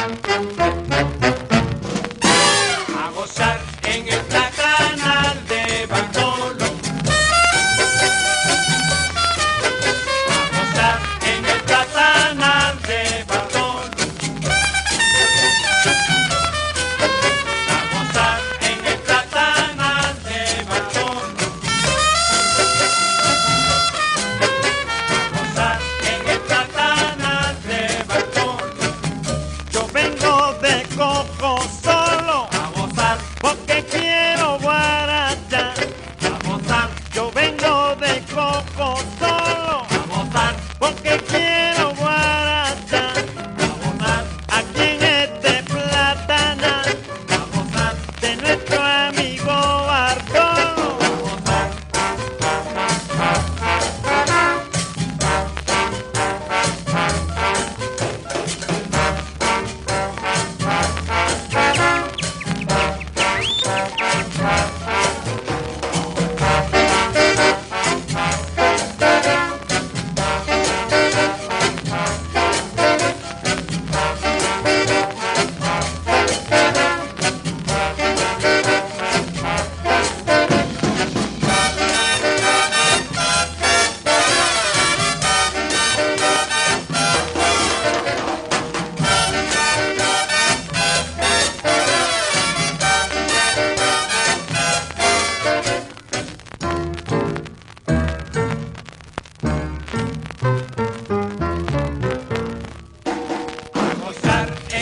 A gozar en el plan. go go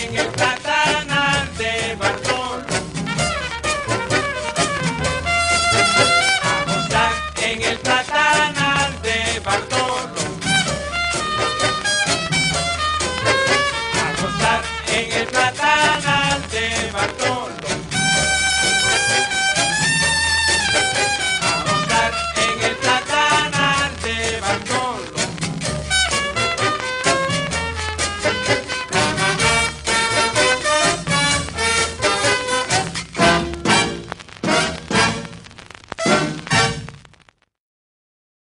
En el platanal de Bardón. En el platanal de Bardón. Amostar en el platanal de Bardón. Vamos en el platanal de Bardón.